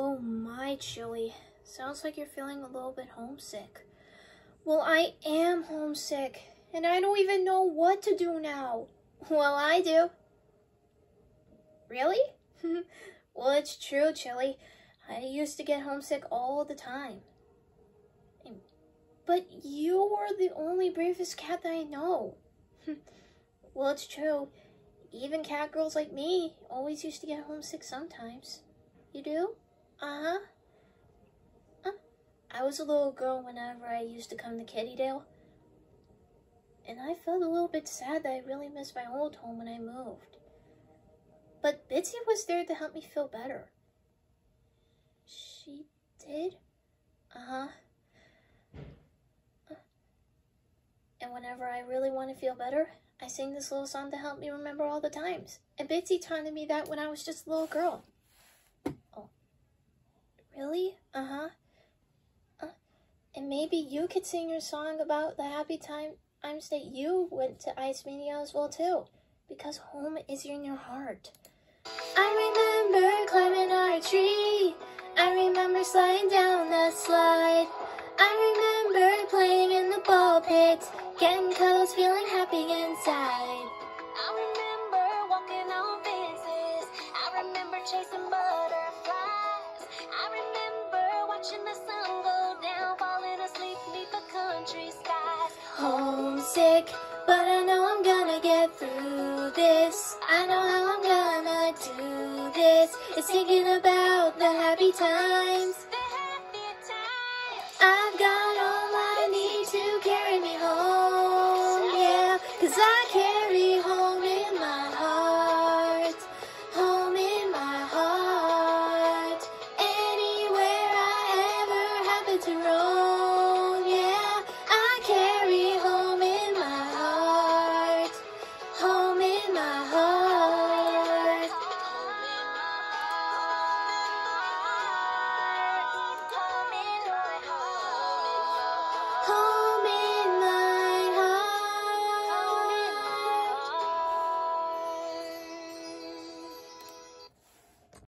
Oh my, Chili. Sounds like you're feeling a little bit homesick. Well, I am homesick, and I don't even know what to do now. Well, I do. Really? well, it's true, Chili. I used to get homesick all the time. But you are the only bravest cat that I know. well, it's true. Even cat girls like me always used to get homesick sometimes. You do? Uh-huh. Uh, I was a little girl whenever I used to come to Kittydale. And I felt a little bit sad that I really missed my old home when I moved. But Bitsy was there to help me feel better. She did? Uh-huh. And whenever I really want to feel better, I sing this little song to help me remember all the times. And Bitsy taught me that when I was just a little girl. Really? Uh-huh. Uh, and maybe you could sing your song about the happy time times that you went to Ice Mania as well too. Because home is in your heart. I remember climbing our tree. I remember sliding down the slide. I remember playing in the ball pit. Getting cuddles, feeling happy inside. I remember walking on fences. I remember chasing watching the sun go down, falling asleep beneath the country skies. Homesick, but I know I'm gonna get through this. I know how I'm gonna do this. It's thinking about the happy times.